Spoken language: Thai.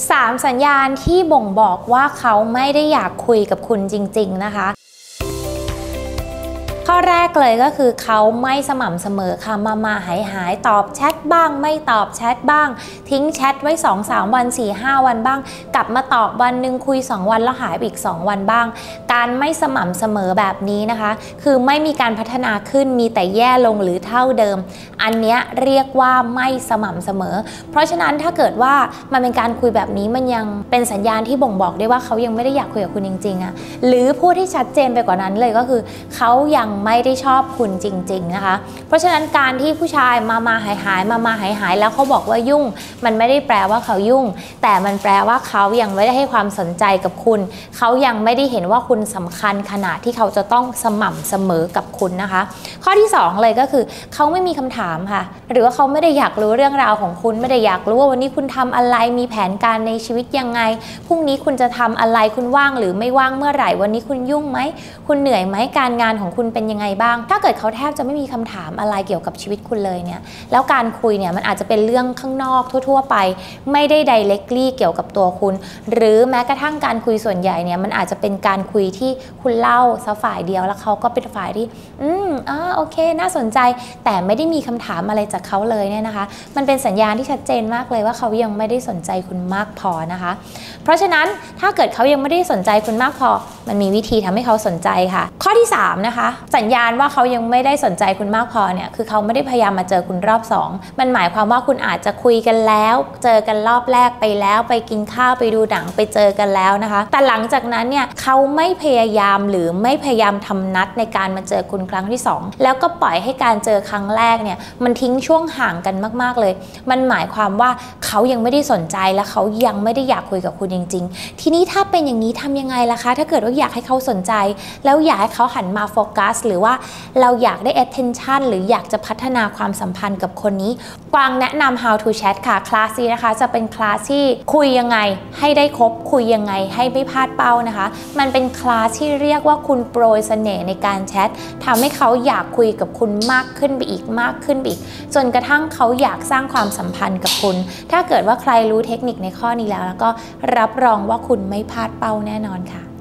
3 สัญญาณที่บ่งบอกว่าเขาไม่ได้อยากคุยกับคุณจริง ๆ นะคะ ข้อแรกเลยก็คือเขาไม่สม่ำเสมอค่ะมามาหายหายตอบแชทบ้าง ไม่ตอบแชทบ้าง ทิ้งแชทไว้ 2-3 วัน 4-5 วันบ้าง กลับมาตอบวันหนึ่งคุย 2 วันแล้วหายไปอีก 2 วันบ้าง การไม่สม่ำเสมอแบบนี้นะคะ คือไม่มีการพัฒนาขึ้นมีแต่แย่ลงหรือเท่าเดิม อันเนี้ยเรียกว่าไม่สม่ำเสมอ เพราะฉะนั้นถ้าเกิดว่ามันเป็นการคุยแบบนี้มันยังเป็นสัญญาณที่บ่งบอกได้ว่าเขายังไม่ได้อยากคุยกับคุณจริงๆอะหรือพูดที่ชัดเจนไปกว่านั้นเลยก็คือ เขายังไม่ได้ชอบคุณจริง ๆนะคะ เพราะฉะนั้นการที่ผู้ชายมามาหายหายมามาหายหายแล้วเขาบอกว่ายุ่ง มันไม่ได้แปลว่าเขายุ่ง แต่มันแปลว่าเขายังไม่ได้ให้ความสนใจกับคุณ เขายังไม่ได้เห็นว่าคุณสำคัญขนาดที่เขาจะต้องสม่ำเสมอกับคุณนะคะ ข้อที่ 2 เลยก็คือเขาไม่มีคำถามค่ะ หรือว่าเขาไม่ได้อยากรู้เรื่องราวของคุณไม่ได้อยากรู้ว่าวันนี้คุณทำอะไรมีแผนการในชีวิตยังไงพรุ่งนี้คุณจะทำอะไรคุณว่างหรือไม่ว่างเมื่อไหร่ วันนี้คุณยุ่งไหมคุณเหนื่อยไหมการงานของคุณเป็นยังไงบ้าง ถ้าเกิดเขาแทบจะไม่มีคำถามอะไรเกี่ยวกับชีวิตคุณเลยเนี่ยแล้วการคุยเนี่ยมันอาจจะเป็นเรื่องข้างนอกทั่ว ๆ ไป ไม่ได้ directly เกี่ยวกับตัวคุณ หรือแม้กระทั่งการคุยส่วนใหญ่เนี่ยมันอาจจะเป็นการคุยที่คุณเล่าซะฝ่ายเดียวแล้วเขาก็เป็นฝ่ายที่ อืมอ่าโอเค น่าสนใจ แต่ไม่ได้มีคำถามอะไรจากเขาเลยเนี่ยนะคะ มันเป็นสัญญาณที่ชัดเจนมากเลยว่าเขายังไม่ได้สนใจคุณมากพอนะคะ เพราะฉะนั้นถ้าเกิดเขายังไม่ได้สนใจคุณมากพอมันมีวิธีทำให้เขาสนใจค่ะ ข้อที่ 3 นะคะ สัญญาณว่าเขายังไม่ได้สนใจคุณมากพอเนี่ยคือเขาไม่ได้พยายามมาเจอคุณรอบ 2 มันหมายความว่าคุณอาจจะคุยกันแล้ว เจอกันรอบแรกไปแล้ว ไปกินข้าวไปดูหนังไปเจอกันแล้วนะคะ แต่หลังจากนั้นเนี่ยเขาไม่พยายามหรือไม่พยายามทำนัดในการมาเจอคุณครั้งที่ 2 แล้วก็ปล่อยให้การเจอครั้งแรกเนี่ยมันทิ้งช่วงห่างกันมาก ๆ เลย มันหมายความว่าเขายังไม่ได้สนใจและเขายังไม่ได้อยากคุยกับคุณจริง ๆ ทีนี้ถ้าเป็นอย่างนี้ทำยังไงล่ะคะ ถ้าเกิดว่าอยากให้เขาสนใจ แล้วอยากให้เขาหันมาโฟกัส หรือว่าเราอยากได้ attention หรืออยากจะพัฒนาความสัมพันธ์กับคนนี้ กวางแนะนำ how to chat ค่ะ คลาสนี้นะคะ จะเป็นคลาสที่คุยยังไง ให้ได้ครบคุยยังไง ให้ไม่พลาดเป้านะคะ มันเป็นคลาสที่เรียกว่าคุณโปรยเสน่ห์ในการแชททำให้เขาอยากคุยกับคุณมากขึ้นไปอีกมากขึ้นไปอีก จนกระทั่งเขาอยากสร้างความสัมพันธ์กับคุณ ถ้าเกิดว่าใครรู้เทคนิคในข้อนี้แล้ว แล้วก็รับรองว่าคุณไม่พลาดเป้าแน่นอนค่ะ